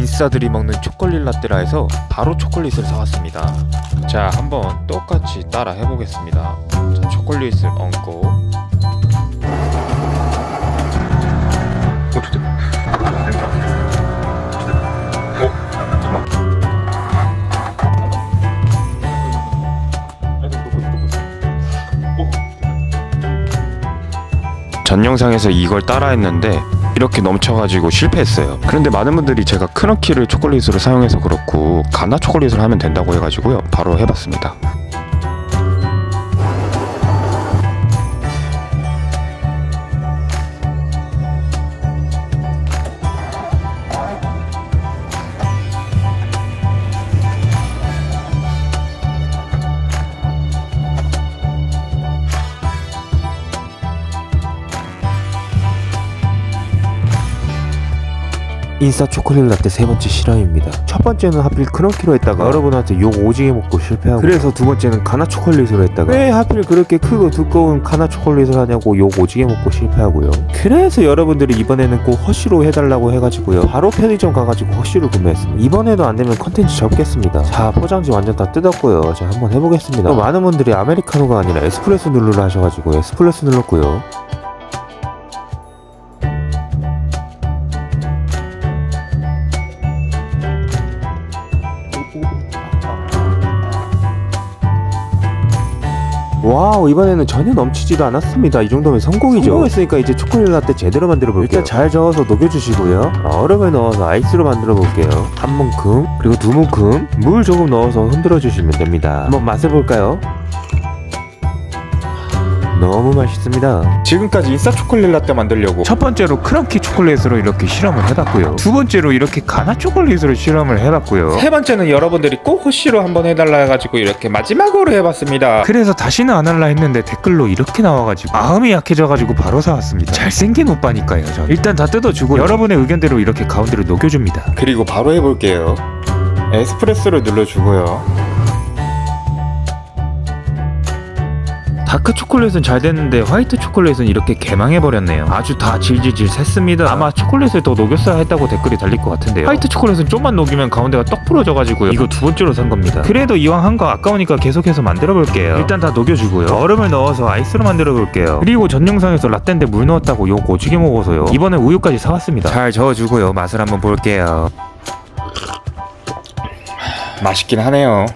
인싸들이 먹는 초콜릿 라떼라 해서 바로 초콜릿을 사왔습니다. 자 한번 똑같이 따라 해보겠습니다. 자 초콜릿을 얹고. 어떻게 전 영상에서 이걸 따라 했는데 이렇게 넘쳐가지고 실패했어요. 그런데 많은 분들이 제가 크너키를 초콜릿으로 사용해서 그렇고 가나 초콜릿을 하면 된다고 해가지고요. 바로 해봤습니다. 인싸 초콜릿 라떼 세 번째 실험입니다. 첫 번째는 하필 크런키로 했다가 여러분한테 욕 오지게 먹고 실패하고 그래서 두 번째는 가나 초콜릿으로 했다가 왜 하필 그렇게 크고 두꺼운 가나 초콜릿을 하냐고 욕 오지게 먹고 실패하고요. 그래서 여러분들이 이번에는 꼭 허쉬로 해달라고 해가지고요. 바로 편의점 가가지고 허쉬를 구매했습니다. 이번에도 안 되면 컨텐츠 접겠습니다. 자 포장지 완전 다 뜯었고요. 자 한번 해보겠습니다. 또 많은 분들이 아메리카노가 아니라 에스프레소 누르라 하셔가지고 에스프레소 눌렀고요. Wow 이번에는 전혀 넘치지도 않았습니다. 이 정도면 성공이죠. 성공했으니까 이제 초콜릿 라떼 제대로 만들어 볼게요. 일단 잘 저어서 녹여주시고요. 얼음을 넣어서 아이스로 만들어 볼게요. 한 움큼 그리고 두 움큼 물 조금 넣어서 흔들어 주시면 됩니다. 한번 맛을 볼까요? 너무 맛있습니다 지금까지 인싸 초콜릿 라떼 만들려고 첫 번째로 크런키 초콜릿으로 이렇게 실험을 해봤고요. 두 번째로 이렇게 가나 초콜릿으로 실험을 해봤고요. 세 번째는 여러분들이 꼭 허쉬로 한번 해달라 해가지고 이렇게 마지막으로 해봤습니다. 그래서 다시는 안 할라 했는데 댓글로 이렇게 나와가지고 마음이 약해져가지고 바로 사왔습니다. 잘생긴 오빠니까요. 저 일단 다 뜯어주고 여러분의 의견대로 이렇게 가운데로 녹여줍니다. 그리고 바로 해볼게요. 에스프레소를 눌러주고요. 다크 초콜릿은 잘 됐는데 화이트 초콜릿은 이렇게 개망해버렸네요. 아주 다 질질질 샜습니다. 아마 초콜릿을 더 녹였어야 했다고 댓글이 달릴 것 같은데요. 화이트 초콜릿은 좀만 녹이면 가운데가 떡 부러져가지고요. 이거 두 번째로 산 겁니다. 그래도 이왕 한 거 아까우니까 계속해서 만들어 볼게요. 일단 다 녹여주고요. 얼음을 넣어서 아이스로 만들어 볼게요. 그리고 전 영상에서 라떼인데 물 넣었다고 욕 오지게 먹어서요. 이번에 우유까지 사왔습니다. 잘 저어주고요. 맛을 한번 볼게요. 맛있긴 하네요.